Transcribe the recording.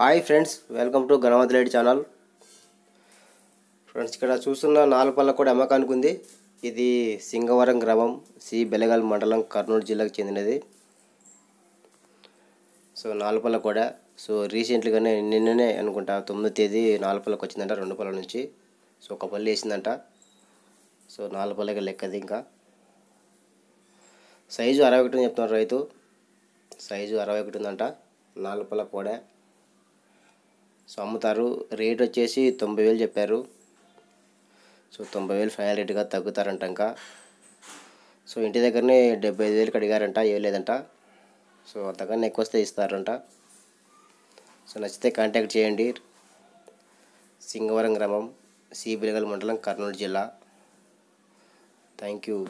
Hi friends welcome to Ganavati light channel. Friends ఇక్కడ చూస్తున్న నాలుపల్ల కూడా అమ్మకానికి ఉంది. ఇది సింగవరం గ్రామం సి బెలగల్ మండలం కర్నూలు జిల్లాకు చెందినది. సో నాలుపల్ల కూడా సో రీసెంట్గానే నిన్ననే అనుకుంటా తొమ్మిదో తేదీ నాలుపల్లకి వచ్చిందంట రెండు పళ్ళ నుంచి. సో ఒక పళ్ళు వేసిందంట. సో నాలుగు పళ్ళకి లెక్కది ఇంకా. సైజు అరవై ఒకటి అని చెప్తున్నారు రైతు. సైజు అరవై ఒకటి ఉందంట నాలుగు పళ్ళ కూడా. సో అమ్ముతారు. రేట్ వచ్చేసి తొంభై వేలు చెప్పారు. సో తొంభై వేలు ఫైనల్ రేటుగా తగ్గుతారంట ఇంకా సో ఇంటి దగ్గరనే డెబ్బై ఐదు వేలకు అడిగారంట లేదంట. సో అంతకన్నా ఎక్కువ వస్తే ఇస్తారంట. సో నచ్చితే కాంటాక్ట్ చేయండి. సింగవరం గ్రామం సిబిలగల్ మండలం కర్నూలు జిల్లా. Thank you.